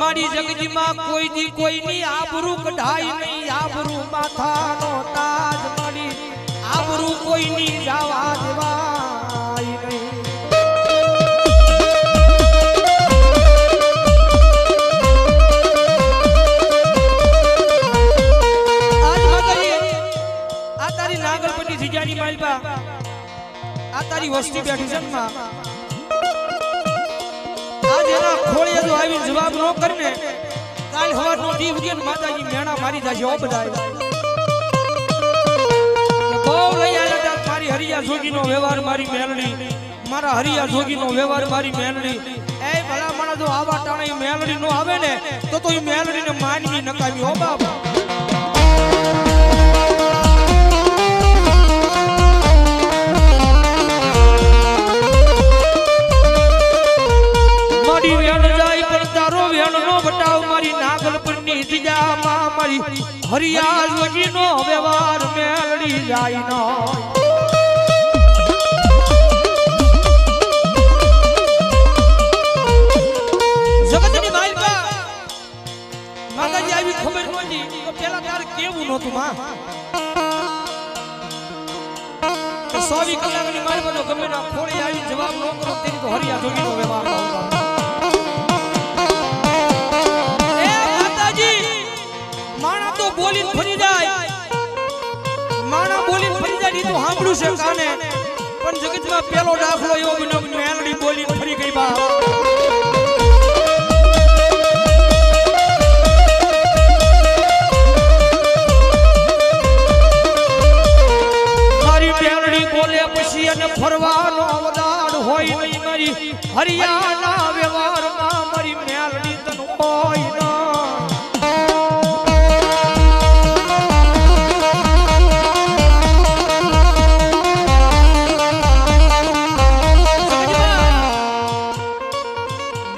મારી જગજીમાં કોઈ દી કોઈની આબરૂ કઢાઈ નહીં. આબરૂ માથાનો તાજ મારી, આબરૂ કોઈની જવા દેવાય નહીં. આ તારી નાગલપટ્ટી જીજાની માલપા. આ વસ્તી બેઠી છે ને માં. આજ જો આવીને જવાબ ન કરીને કાલ હવારનો દી ઉગે ને માતાજી મેણા મારી જાશે ઓ બધાય. બહુ લઈ આવ્યા મારી હરિયા જોગીનો વ્યવહાર મારી મેલડી. મારા હરિયા જોગીનો વ્યવહાર મારી મેલડી. એ ભલા માણા જો આવા ટાણે મેલડી નો આવે ને, તો તો ઈ મેલડીને માનવી નકામી હો બાપ. મારી હરિયા જોગીનો વ્યવહાર મેલડી જાય નો આવી ખબર નહોતી પેલા તારે કેવું નહોતું માં. સોવી કલાકની ગમે ના આવી જવાબ ન વ્યવહાર છે કાને? પણ જગતમાં પેલો દાખલો એવો બન્યો મેલડી બોલી ફરી ગઈ બા મારી મેલડી બોલે પછી અને ફરવાનો અવદાન હોય નહીં મારી. હરિયાણા વ્યવહારમાં મારી મેલડી તન હોય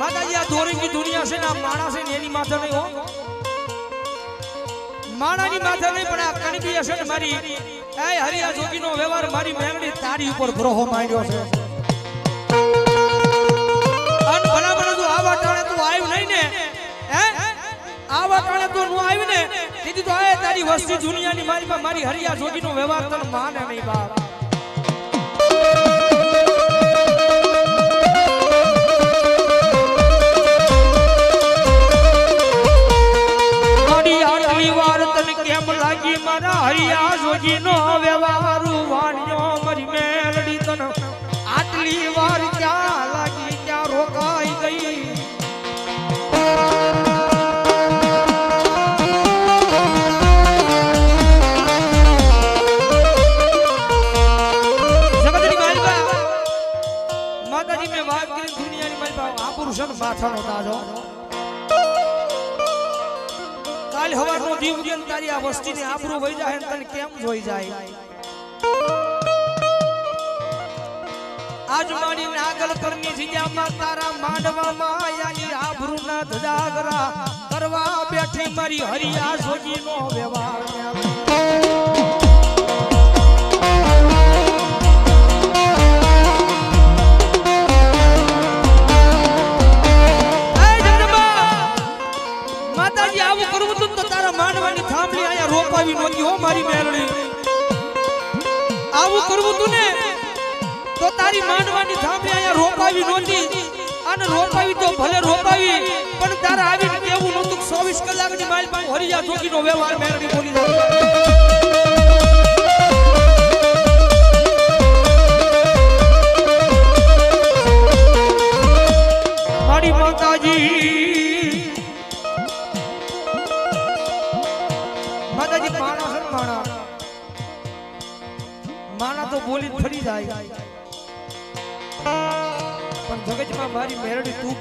માતાજી, આ દોરીની દુનિયા છે ને, આ માણસ છે ને, એની માથે નહીં હો. માણાની માથે નહીં, પણ આ કણબી હશે ને મારી. એ હરિયા જોગીનો વ્યવહાર, મારી મેંગડી તારી ઉપર ગ્રહો માંડ્યો છે. અન ભલા આવા ટાણે તું આવ્યું નહીં ને, હે? આવા ટાણે તું નું આવ્યું ને કીધું તો આ તારી વસ્તી દુનિયાની મારી મારી હરિયા જોગીનો વ્યવહાર તને માને નહીં બાપ. મારા હરિયા નો વ્યવહાર વાણ્યો, મરી મેલડી તન આટલી વાર ક્યાં લાગી, ક્યાં રોકાઈ ગઈ? આ વસ્તીની આબરૂ વહી જાય તને કેમ જોઈ જાય? આજ મારી નાગલ પરની જગ્યામાં તારા માંડવામાં આયાની આબરૂના ધજાગરા કરવા બેઠી મારી હરિયા જોગીનો વ્યવહાર. રોપાવી નહોતી હો મારી મેલડી આવું કરવું તું ને, તો તારી માંડવાની થાંભલી અહીંયા રોપાવી નહોતી અને રોપાવી તો ભલે રોપાવી, પણ તારા આવીને કેવું નહોતું ચોવીસ કલાકની માલ પાસે હરિયા જોગીનો વ્યવહાર મેલડી બોલી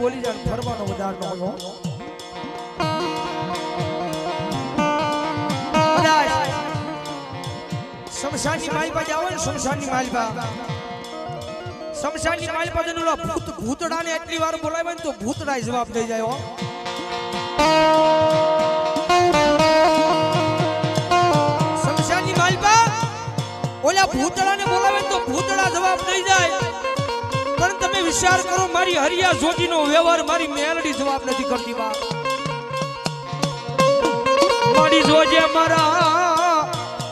બોલી જાણ ફરવાનો વધાર ન હોય શમશાનની માલ પાસે આવો ને, શમશાનની માલ શમશાનની માલ પાસે ભૂત, ભૂતડાને એટલી વાર બોલાવે ને તો ભૂતડાય જવાબ દઈ જાય શમશાનની માલપા? ઓલા ભૂતડાને બોલાવે તો ભૂતડા જવાબ દઈ જાય. હોશિયાર કરો, મારી હરિયા જોજી નો વ્યવહાર, મારી મેલડી જવાબ નથી કરતી બા. મારી જોજે મારા,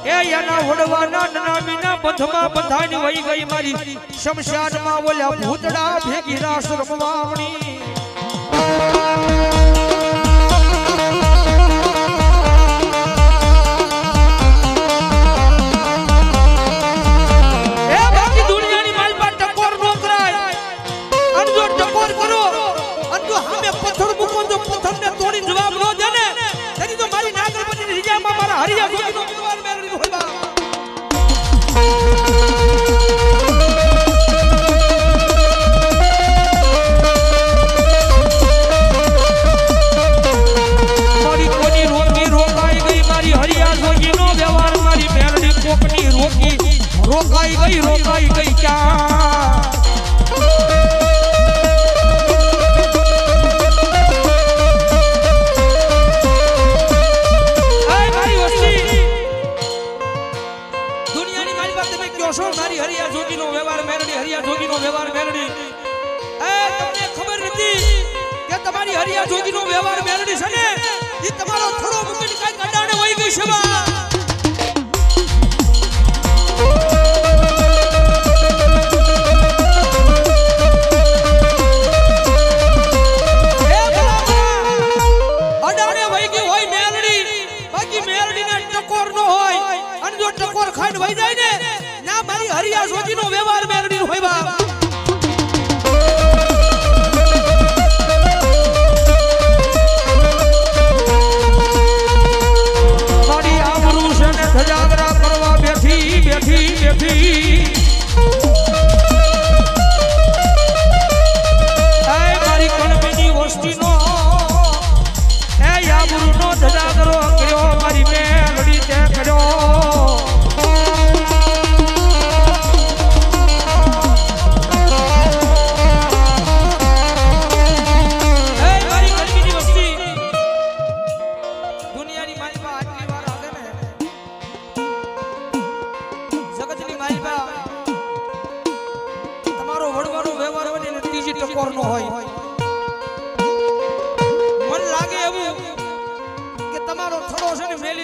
એ એના વડવાના નામીના પથમાં પથાની વહી ગઈ મારી. શમશાનમાં ઓલ્યા ભૂતડા ભેગી રાસ રમવાણી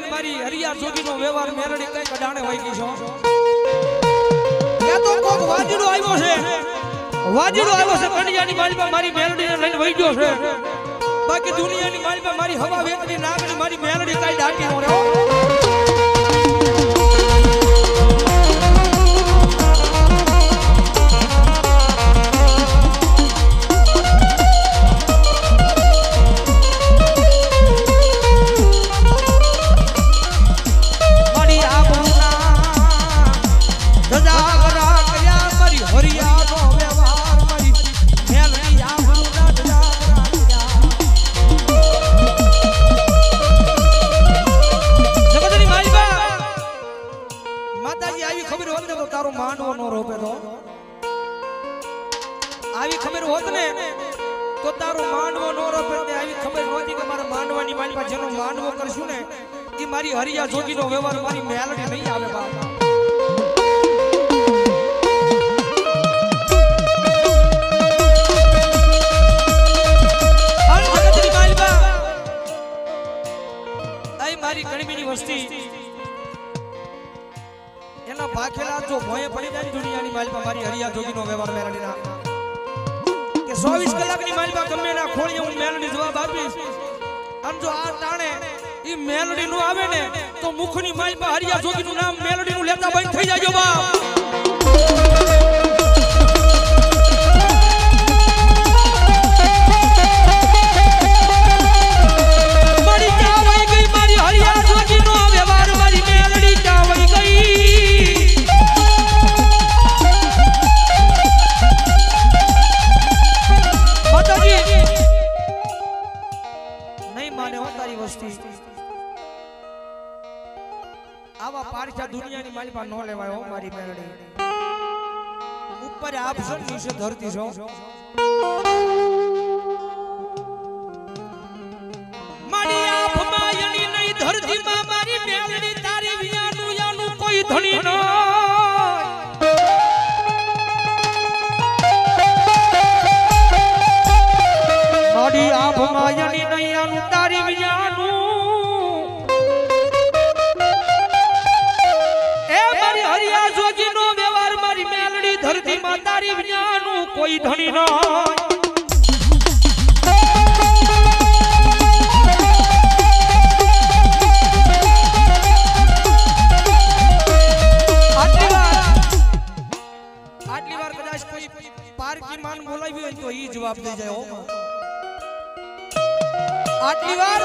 કરીને મારી હરિયા સુધીનો વ્યવહાર મેરડી કઈ કડાણે હોય ગઈ છો ત્યાં તો કોક વાજડો આવ્યો છે. વાજડો આવ્યો છે, કડિયાની માલમાં મારી મેરડીને લઈને વહી ગયો છે. બાકી દુનિયાની માલમાં મારી હવા વેચની નાગની મારી મેરડી કઈ દાટી નો રહ્યો આપીશ અને જો આ તાણે ઈ મેલડી નું આવે ને, તો મુખની માઈ પર હરિયા જોગી નું નામ મેલડી નું લેતા બંધ થઈ જાય બાપ. આપશો નીચે ધરતી છો યાનું કોઈ ધણી નો મારી આપ માયણી નહીં યાનું તારી વિયાનું માન બોલાવ્યું કોઈ ધણી ઈ જવાબ દઈ જાય વાર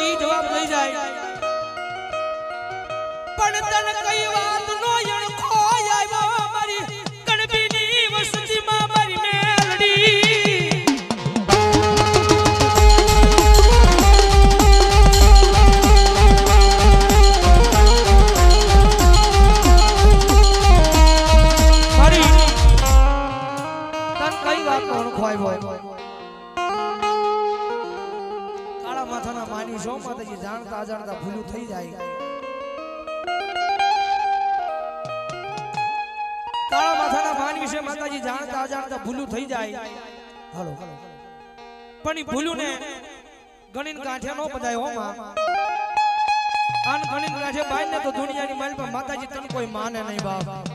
ઈ જવાબ દઈ જાય. પણ કઈ વાત માતાજી જાણતા જાણતા ભૂલું થઈ જાય. હાલો. પણ ઈ ભૂલું ને ગણીને કાંઠે નો બધાય હો માં. આન ગણીને કાંઠે બાઈ ને તો દુનિયાની માલ પર માતાજી તને કોઈ માને નહીં બાપ.